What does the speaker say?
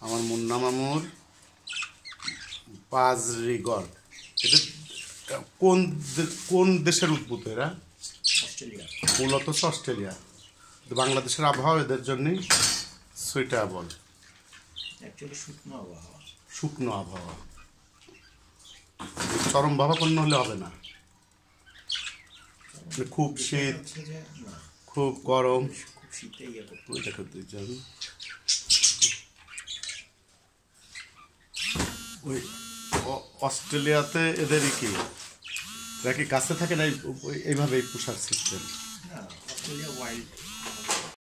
আমার মুন্না মামুর পাজরিগড় এটা কোন কোন দেশের উদ্ভূত এরা? অস্ট্রেলিয়া। মূলত অস্ট্রেলিয়া। বাংলাদেশের আবহাওয়া এদের জন্যই সুইটেবল শুকনো আবহাওয়া। শুকনো আবহাওয়া। চরম ভাবাপন্ন হলে হবে না। মানে খুব শীত খুব গরম। খুব শীতে ওই অস্ট্রেলিয়াতে এদেরই কি? এরা কি কাছে থাকে না এই- এইভাবে পোশাক সিস্টেম